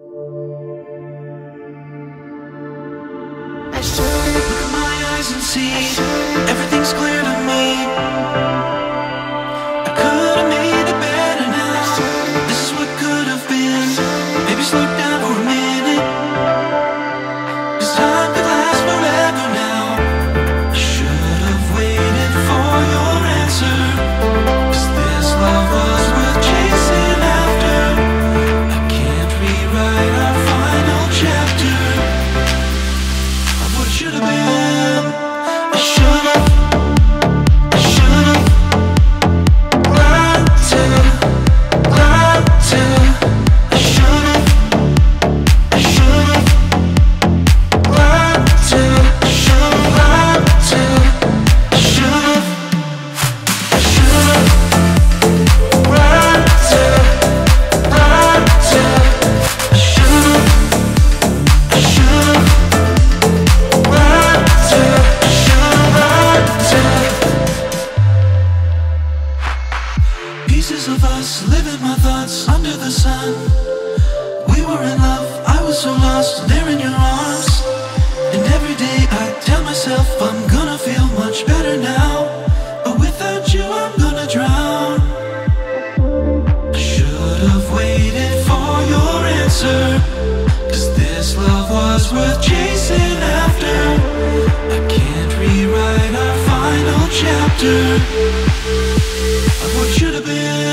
I should in my eyes and see Pieces of us Living my thoughts under the sun. We were in love, I was so lost there in your arms. And every day I tell myself I'm gonna feel much better now. But without you, I'm gonna drown. I should have waited for your answer. Cause this love was worth chasing after. I can't rewrite our final chapter have been.